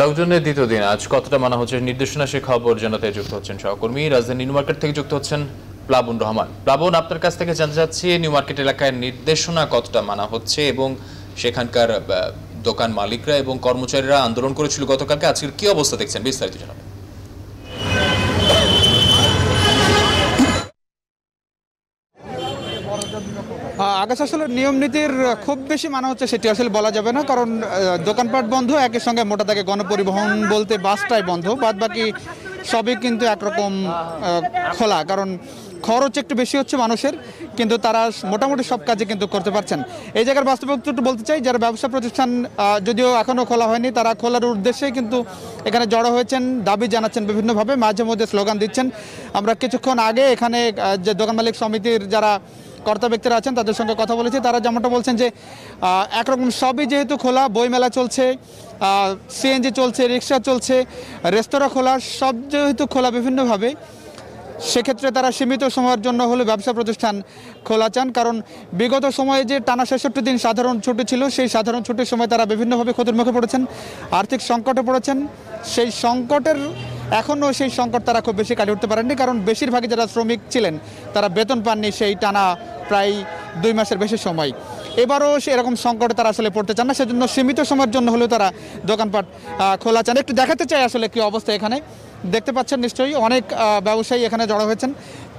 লকডাউনের দ্বিতীয় দিন। আজ কতটা মানা হচ্ছে নির্দেশনা, সে খবর জানাতে যুক্ত হচ্ছেন সহকর্মী। রাজধানী নিউ মার্কেট থেকে যুক্ত হচ্ছেন প্লাবন রহমান। প্লাবন, আপনার কাছ থেকে জানতে চাচ্ছি, নিউ মার্কেট এলাকায় নির্দেশনা কতটা মানা হচ্ছে এবং সেখানকার দোকান মালিকরা এবং কর্মচারীরা আন্দোলন করেছিল গতকালকে। আজকের কি অবস্থা দেখছেন? বিস্তারিত জানাবেন। আকাশ আসলে নিয়ম নীতির খুব বেশি মানা হচ্ছে সেটি আসলে বলা যাবে না, কারণ দোকানপাট বন্ধ, একই সঙ্গে মোটা দাগে গণপরিবহন বলতে বাসটাই বন্ধ বাদ বাকি সবই কিন্তু একরকম খোলা, কারণ খরচ একটু বেশি হচ্ছে মানুষের, কিন্তু তারা মোটামুটি সব কাজে কিন্তু করতে পারছেন। এই জায়গার বাস্তব একটু বলতে চাই, যারা ব্যবসা প্রতিষ্ঠান যদিও এখনও খোলা হয়নি, তারা খোলার উদ্দেশ্যে কিন্তু এখানে জড়ো হয়েছেন, দাবি জানাচ্ছেন বিভিন্নভাবে, মাঝে মধ্যে স্লোগান দিচ্ছেন। আমরা কিছুক্ষণ আগে এখানে যে দোকান মালিক সমিতির যারা কর্তা ব্যক্তিরা আছেন, তাদের সঙ্গে কথা বলেছি। তারা যেমনটা বলছেন যে একরকম সবই যেহেতু খোলা, বইমেলা চলছে সিএনজি চলছে, রিক্সা চলছে, রেস্তোরাঁ খোলা, সব যেহেতু খোলা বিভিন্নভাবে, সেক্ষেত্রে তারা সীমিত সময়ের জন্য হলে ব্যবসা প্রতিষ্ঠান খোলা চান। কারণ বিগত সময়ে যে টানা ছেষট্টি দিন সাধারণ ছুটি ছিল, সেই সাধারণ ছুটির সময় তারা বিভিন্নভাবে ক্ষতির মুখে পড়েছেন, আর্থিক সংকটে পড়েছেন। সেই সংকটের এখনও সেই সংকট তারা খুব বেশি কাটিয়ে উঠতে পারেননি, কারণ বেশিরভাগই যারা শ্রমিক ছিলেন, তারা বেতন পাননি সেই টানা প্রায় দুই মাসের বেশি সময়। এবারও সেরকম সংকটে তারা আসলে পড়তে চান না, সেজন্য সীমিত সময়ের জন্য হলেও তারা দোকানপাট খোলা চান। একটু দেখাতে চাই আসলে কি অবস্থা এখানে। দেখতে পাচ্ছেন নিশ্চয়ই অনেক ব্যবসায়ী এখানে জড়ো হয়েছেন।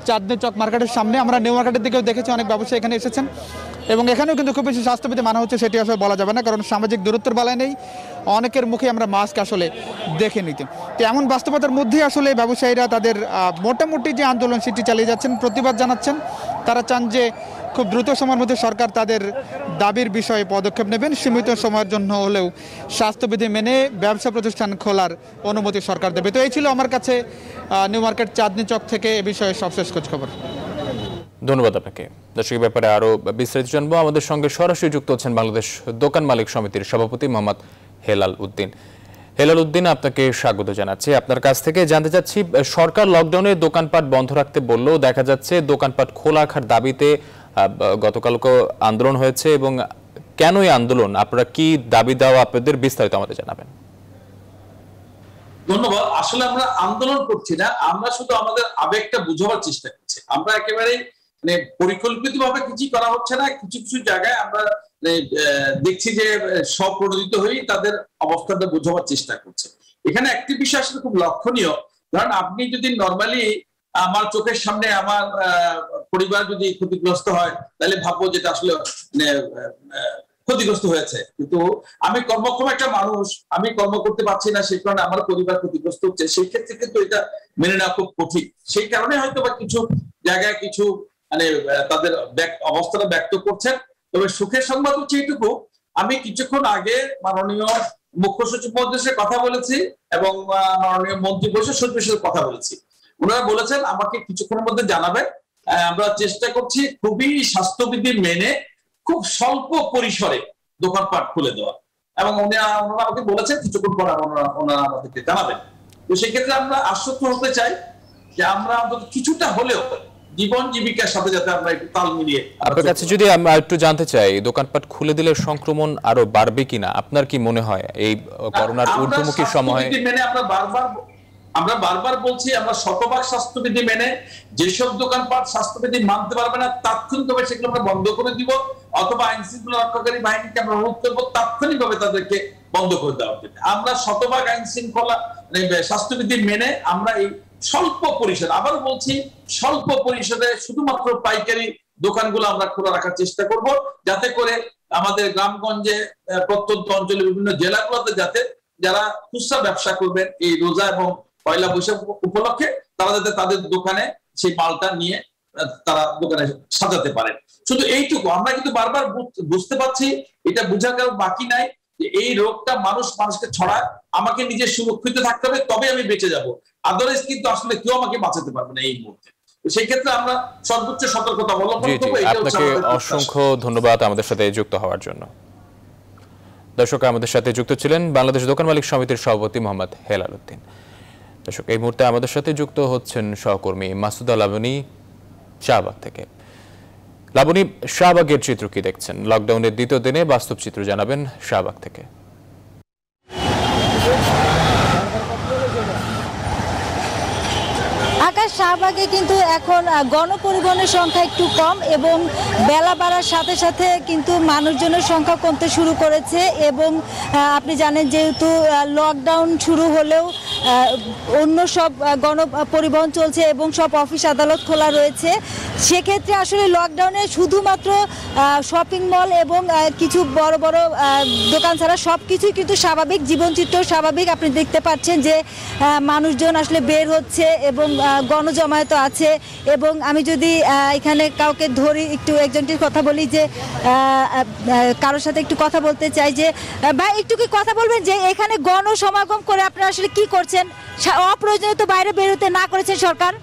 চাঁদনি চক মার্কেটের সামনে, আমরা নিউ মার্কেটের দিকেও দেখেছি অনেক ব্যবসায়ী এখানে এসেছেন। এবং এখানেও কিন্তু খুব বেশি স্বাস্থ্যবিধি মানা হচ্ছে, সেটি আসলে বলা যাবে না, কারণ সামাজিক দূরত্বের বেলায় নেই। অনেকের মুখে আমরা মাস্ক আসলে দেখে নিতে। তো এমন বাস্তবতার মধ্যেই আসলে ব্যবসায়ীরা তাদের মোটামুটি যে আন্দোলন, সেটি চালিয়ে যাচ্ছেন, প্রতিবাদ জানাচ্ছেন। তারা চান যে খুব দ্রুত সময়ের মধ্যে সরকার তাদের দাবির বিষয়ে পদক্ষেপ নেবেন। সীমিত সময়ের জন্য হলেও স্বাস্থ্যবিধি মেনে ব্যবসা প্রতিষ্ঠান খোলার অনুমতি সরকার দেবে। তো এই ছিল আমার কাছে নিউ মার্কেট চাঁদনি চক থেকে এ বিষয়ে সবশেষ খোঁজ খবর। ধন্যবাদ আপনাকে। দর্শক ব্যাপারে আরও বিস্তারিত জানব। আমাদের সঙ্গে সরাসরি যুক্ত হচ্ছেন বাংলাদেশ দোকান মালিক সমিতির সভাপতি মোহাম্মদ হেলাল উদ্দিন। হেলাল উদ্দিন, আপনাকে স্বাগত জানাচ্ছি। আপনার কাছ থেকে জানতে চাচ্ছি, সরকার লকডাউনে দোকানপাট বন্ধ রাখতে বললেও দেখা যাচ্ছে দোকানপাট খোলা রাখার দাবিতে গতকালকে আন্দোলন হয়েছে এবং কেন এই আন্দোলন? আপনারা কি দাবি দেওয়া আপনাদের বিস্তারিত আমাদের জানাবেন। ধন্যবাদ। আসলে আমরা আন্দোলন করছি না, আমরা শুধু আমাদের আবেগটা বুঝাবার চেষ্টা করছি। আমরা একেবারে মানে পরিকল্পিত ভাবে কিছু করা হচ্ছে না। কিছু কিছু জায়গায় আমরা মানে, দেখছি যে স্বপ্রণোদিত হয়েই তাদের অবস্থানটা বোঝাবার চেষ্টা করছে। এখানে একটি বিষয় আসলে খুব লক্ষণীয়। ধরেন আপনি যদি নর্মালি আমার চোখের সামনে আমার পরিবার যদি ক্ষতিগ্রস্ত হয় তাহলে ভাববো যেটা আসলে মানে, ক্ষতিগ্রস্ত হয়েছে। কিন্তু আমি কর্মক্ষম একটা মানুষ আমি কর্ম করতে পারছি না সেই কারণে আমার পরিবার ক্ষতিগ্রস্ত হচ্ছে সেই ক্ষেত্রে কিন্তু এটা মেনে নেওয়া খুব কঠিন। সেই কারণে হয়তো বা কিছু জায়গায় কিছু মানে তাদের অবস্থাটা ব্যক্ত করছেন। তবে সুখের সংবাদ হচ্ছে এইটুকু, আমি কিছুক্ষণ আগে মাননীয় মুখ্য সচিব মহাদেশের কথা বলেছি এবং মাননীয় মন্ত্রী পরিষদ সচিবের সাথে কথা বলেছি। ওনারা বলেছেন, আমাকে কিছুক্ষণের মধ্যে জানাবেন। আমরা চেষ্টা করছি খুবই স্বাস্থ্যবিধি মেনে খুব স্বল্প পরিসরে দোকানপাট খুলে দেওয়া। এবং ওনারা আমাকে বলেছেন, কিছুক্ষণ পর ওনারা ওনারা আমাদেরকে জানাবেন। তো সেক্ষেত্রে আমরা আশ্বস্ত হতে চাই যে আমরা অন্তত কিছুটা হলেও জীবন জীবিকার সাথে যাতে আমরা একটু তাল মিলিয়ে আপনার কাছে যদি আমরা একটু জানতে চাই দোকানপাট খুলে দিলে সংক্রমণ আরও বাড়বে কিনা? আপনার কি মনে হয় এই করোনার ঊর্ধ্বমুখী সময়ে? মেনে আমরা বারবার আমরা বারবার বলছি আমরা শতভাগ স্বাস্থ্যবিধি মেনে যেসব দোকানপাট স্বাস্থ্যবিধি মানতে পারবে না তাৎক্ষণিকভাবে সেগুলো আমরা বন্ধ করে দিব অথবা আইন শৃঙ্খলা রক্ষাকারী বাহিনীকে আমরা অনুরোধ করব তাৎক্ষণিকভাবে তাদেরকে বন্ধ করে দেওয়া জন্য। আমরা শতভাগ আইন শৃঙ্খলা মানে স্বাস্থ্যবিধি মেনে আমরা এই স্বল্প পরিসরে আবার বলছি, স্বল্প পরিসরে শুধুমাত্র পাইকারি দোকানগুলো আমরা খোলা রাখার চেষ্টা করব, যাতে করে আমাদের গ্রামগঞ্জে প্রত্যন্ত অঞ্চলে বিভিন্ন জেলাগুলোতে যাতে যারা খুচরা ব্যবসা করবেন এই রোজা এবং পয়লা বৈশাখ উপলক্ষে, তারা যাতে তাদের দোকানে সেই মালটা নিয়ে তারা দোকানে সাজাতে পারেন। শুধু এইটুকু, আমরা কিন্তু বারবার বুঝ- বুঝতে পারছি, এটা বোঝার কারণ বাকি নাই এই রোগটা মানুষ, মানুষকে ছড়ায়, আমাকে নিজে সুরক্ষিত থাকতে হবে তবে আমি বেঁচে যাব। আদারওয়াইজ কিন্তু আসলে কেউ আমাকে বাঁচাতে পারবে না এই মুহূর্তে। সেই ক্ষেত্রে আমরা সর্বোচ্চ সতর্কতা অবলম্বন করব আপনাকে অসংখ্য ধন্যবাদ আমাদের সাথে যুক্ত হওয়ার জন্য। দর্শক আমাদের সাথে যুক্ত ছিলেন বাংলাদেশ দোকান মালিক সমিতির সভাপতি মোহাম্মদ হেলাল উদ্দিন। দর্শক এই মুহূর্তে আমাদের সাথে যুক্ত হচ্ছেন সহকর্মী মাসুদা লাবনী শাহবাগ থেকে। লাবনী শাহবাগের চিত্র কি দেখছেন? লকডাউনের দ্বিতীয় দিনে বাস্তব চিত্র জানাবেন শাহবাগ থেকে। শাহবাগে কিন্তু এখন গণপরিবহনের সংখ্যা একটু কম এবং বেলা বাড়ার সাথে সাথে কিন্তু মানুষজনের সংখ্যা কমতে শুরু করেছে এবং আপনি জানেন যেহেতু লকডাউন শুরু হলেও অন্য সব গণ পরিবহন চলছে এবং সব অফিস আদালত খোলা রয়েছে। সেক্ষেত্রে আসলে লকডাউনে শুধুমাত্র শপিং মল এবং কিছু বড় বড় দোকান ছাড়া সব কিছুই কিন্তু স্বাভাবিক, জীবনচিত্র স্বাভাবিক। আপনি দেখতে পাচ্ছেন যে মানুষজন আসলে বের হচ্ছে এবং গণজমায়েত আছে এবং আমি যদি এখানে কাউকে ধরি, একটু একজনটির কথা বলি যে কারোর সাথে একটু কথা বলতে চাই যে ভাই, একটু কি কথা বলবেন যে, এখানে গণসমাগম করে আপনারা আসলে কি করছেন? সা- অপ্রয়োজনীয় তো বাইরে বেরোতে না করেছেন সরকার।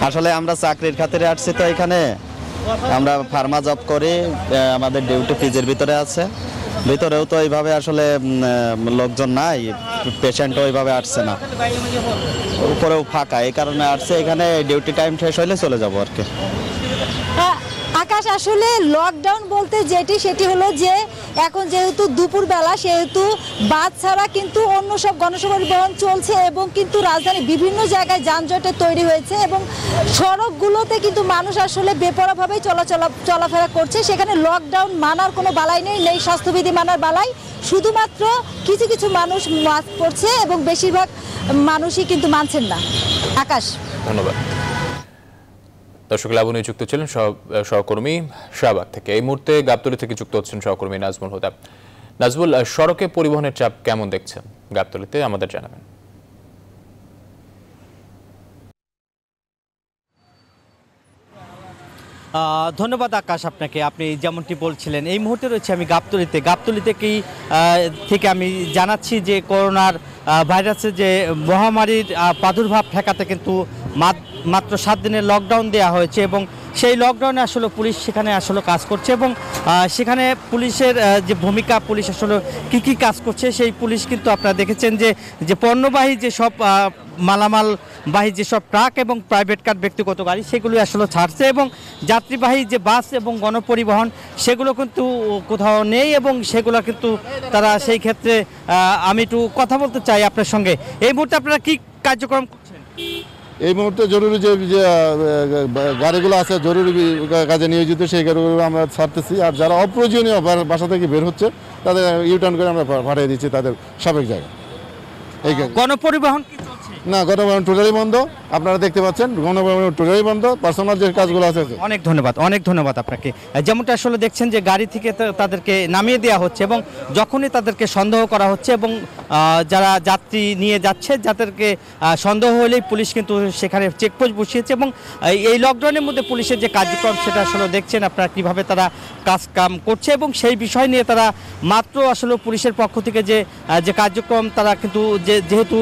আসলে আমরা চাকরির খাতিরে আসছি তো এখানে। আমরা ফার্মা জব করি আমাদের ডিউটি ফিজের ভিতরে আছে। ভিতরেও তো এইভাবে আসলে লোকজন নাই পেশেন্টও ওইভাবে আসছে না। উপরেও ফাঁকা, এই কারণে আসছে। এখানে ডিউটি টাইম শেষ হলে চলে যাব আর কি। আকাশ আসলে লকডাউন বলতে যেটি, সেটি হলো যে এখন যেহেতু দুপুরবেলা, সেহেতু বাস ছাড়া কিন্তু অন্য সব গণপরিবহন চলছে এবং কিন্তু রাজধানী বিভিন্ন জায়গায় যানজটের তৈরি হয়েছে এবং সড়কগুলোতে কিন্তু মানুষ আসলে বেপরাভাবেই চলাচলা, চলাফেরা করছে। সেখানে লকডাউন মানার কোনো বালাই নেই নেই স্বাস্থ্যবিধি মানার বালাই। শুধুমাত্র কিছু কিছু মানুষ মাস্ক পড়ছে এবং বেশিরভাগ মানুষই কিন্তু মানছেন না। আকাশ। ধন্যবাদ। দর্শক লাবণী যুক্ত ছিলেন সহকর্মী শাহবাগ থেকে। এই মুহূর্তে গাবতলী থেকে যুক্ত হচ্ছেন সহকর্মী নাজমুল হুদা নাজমুল সড়কে পরিবহনের চাপ কেমন দেখছেন? গাবতলীতে আমাদের জানাবেন। ধন্যবাদ আকাশ আপনাকে। আপনি যেমনটি বলছিলেন এই মুহূর্তে রয়েছে আমি গাবতলিতে। কি আহ, থেকে আমি জানাচ্ছি যে করোনার ভাইরাসের যে মহামারীর প্রাদুর্ভাব ঠেকাতে কিন্তু মাত্র সাত দিনের লকডাউন দেওয়া হয়েছে এবং সেই লকডাউনে আসলে পুলিশ সেখানে আসলে কাজ করছে এবং সেখানে পুলিশের যে ভূমিকা পুলিশ আসলে কি কি কাজ করছে সেই পুলিশ কিন্তু আপনারা দেখেছেন যে যে পণ্যবাহী যে সব আহ, মালামাল বাহী যেসব ট্রাক এবং প্রাইভেট কার ব্যক্তিগত গাড়ি সেগুলো আসলে ছাড়ছে এবং যাত্রীবাহী যে বাস এবং গণপরিবহন সেগুলো কিন্তু কোথাও নেই এবং সেগুলো কিন্তু তারা সেই ক্ষেত্রে আমি একটু কথা বলতে চাই আপনার সঙ্গে। এই মুহূর্তে আপনারা কি কার্যক্রম করছেন? এই মুহূর্তে জরুরি যে গাড়িগুলো আছে জরুরি কাজে নিয়োজিত সেই গাড়িগুলো আমরা ছাড়তেছি। আর যারা অপ্রয়োজনীয় বাসা থেকে বের হচ্ছে তাদের ইউটার্ন করে আমরা পাঠিয়ে দিচ্ছি তাদের সাবেক জায়গায়। এই গণপরিবহন না গণপরিবহন টোটালি বন্ধ। আপনারা দেখতে পাচ্ছেন গণপরিবহন বন্ধ পার্সোনাল যে কাজগুলো আছে। অনেক ধন্যবাদ অনেক ধন্যবাদ আপনাকে যেমনটা আসলে দেখছেন যে গাড়ি থেকে তাদেরকে নামিয়ে দেওয়া হচ্ছে এবং যখনই তাদেরকে সন্দেহ করা হচ্ছে এবং যারা যাত্রী নিয়ে যাচ্ছে, যাদেরকে সন্দেহ হলেই পুলিশ কিন্তু সেখানে চেকপোস্ট বসিয়েছে এবং এই- লকডাউনের মধ্যে পুলিশের যে কার্যক্রম সেটা আসলে দেখছেন আপনারা কীভাবে তারা কাজ কাম করছে এবং সেই বিষয় নিয়ে তারা মাত্র আসলে পুলিশের পক্ষ থেকে যে যে কার্যক্রম তারা কিন্তু যে যেহেতু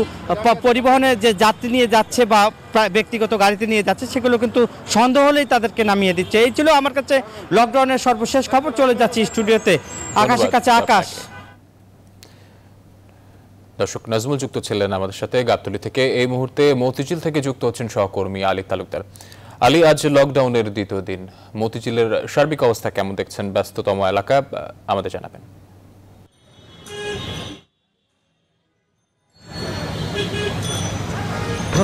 পরিবহনে যে যাত্রী নিয়ে যাচ্ছে বা ব্যক্তিগত গাড়িতে নিয়ে যাচ্ছে সেগুলো কিন্তু সন্দেহ হলেই তাদেরকে নামিয়ে দিচ্ছে। এই ছিল আমার কাছে লকডাউনের সর্বশেষ খবর চলে যাচ্ছি স্টুডিওতে আকাশের কাছে আকাশ। দর্শক নাজমুল যুক্ত ছিলেন আমাদের সাথে গাবতলী থেকে এই মুহূর্তে মতিঝিল থেকে যুক্ত হচ্ছেন সহকর্মী আলী তালুকদার। আলী আজ লকডাউনের দ্বিতীয় দিন। মতিঝিলের সার্বিক অবস্থা কেমন দেখছেন? ব্যস্ততম এলাকা আমাদের জানাবেন।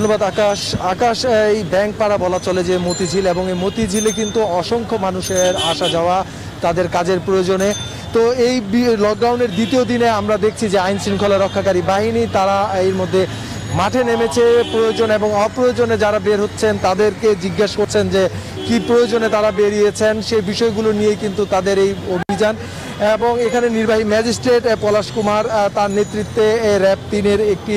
ধন্যবাদ, আকাশ। আকাশ, এই ব্যাংক পাড়া বলা চলে যে মতিঝিল, এবং এই মতিঝিলে কিন্তু অসংখ্য মানুষের আসা যাওয়া তাদের কাজের প্রয়োজনে। তো এই লকডাউনের দ্বিতীয় দিনে আমরা দেখছি যে আইন শৃঙ্খলা রক্ষাকারী বাহিনী, তারা এর মধ্যে মাঠে নেমেছে প্রয়োজন এবং অপ্রয়োজনে যারা বের হচ্ছেন, তাদেরকে জিজ্ঞেস করছেন যে কি প্রয়োজনে তারা বেরিয়েছেন সেই বিষয়গুলো নিয়ে কিন্তু তাদের এই অভিযান। এবং এখানে নির্বাহী ম্যাজিস্ট্রেট পলাশ কুমার তার নেতৃত্বে র্যাব তিনের একটি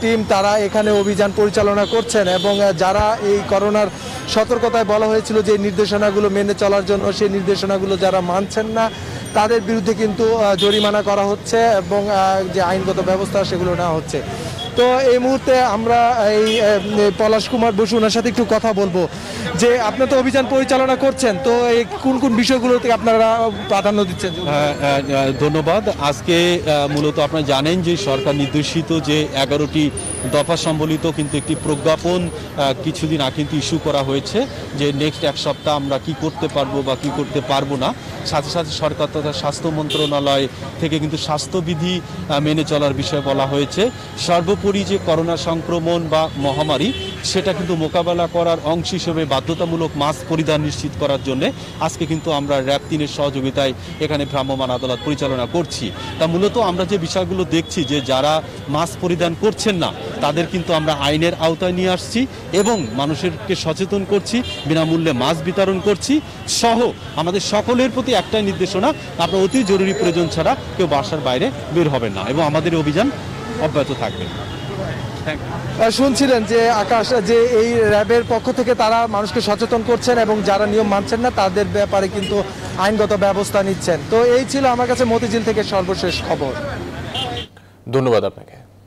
টিম তারা এখানে অভিযান পরিচালনা করছেন এবং যারা এই করোনার সতর্কতায় বলা হয়েছিল যে নির্দেশনাগুলো মেনে চলার জন্য, সেই নির্দেশনাগুলো যারা মানছেন না, তাদের বিরুদ্ধে কিন্তু জরিমানা করা হচ্ছে এবং যে আইনগত ব্যবস্থা সেগুলো নেওয়া হচ্ছে। তো এই মুহূর্তে আমরা এই পলাশ কুমার বসু ওনার সাথে একটু কথা বলব। যে আপনি তো অভিযান পরিচালনা করছেন তো এই কোন কোন বিষয়গুলোতে আপনারা প্রাধান্য দিচ্ছেন? হ্যাঁ, আহ, আহ, ধন্যবাদ। আজকে মূলত আপনারা জানেন যে সরকার নির্দেশিত যে এগারোটি দফা সম্বলিত কিন্তু একটি প্রজ্ঞাপন কিছুদিন আগে কিন্তু ইস্যু করা হয়েছে যে নেক্সট এক সপ্তাহ আমরা কি করতে পারব বা কি করতে পারব না। সাথে সাথে সরকার তথা স্বাস্থ্য মন্ত্রণালয় থেকে কিন্তু স্বাস্থ্যবিধি মেনে চলার বিষয়ে বলা হয়েছে। সর্বোপরি যে করোনা সংক্রমণ বা মহামারী, সেটা কিন্তু মোকাবেলা করার অংশ হিসেবে বাধ্যতামূলক মাস্ক পরিধান নিশ্চিত করার জন্য আজকে কিন্তু আমরা র্যাব তিনের সহযোগিতায় এখানে ভ্রাম্যমাণ আদালত পরিচালনা করছি। তা মূলত আমরা যে বিষয়গুলো দেখছি যে যারা মাস্ক পরিধান করছেন না, তাদের কিন্তু আমরা আইনের আওতায় নিয়ে আসছি এবং মানুষেরকে সচেতন করছি, বিনামূল্যে মাস্ক বিতরণ করছি সহ আমাদের সকলের প্রতি একটাই নির্দেশনা, আপনার অতি জরুরি প্রয়োজন ছাড়া কেউ বাসার বাইরে বের হবেন না এবং আমাদের অভিযান অব্যাহত থাকবে। শুনছিলেন যে আকাশ যে এই র্যাবের পক্ষ থেকে তারা মানুষকে সচেতন করছেন এবং যারা নিয়ম মানছেন না তাদের ব্যাপারে কিন্তু আইনগত ব্যবস্থা নিচ্ছেন। তো এই ছিল আমার কাছে মতিঝিল থেকে সর্বশেষ খবর। ধন্যবাদ আপনাকে।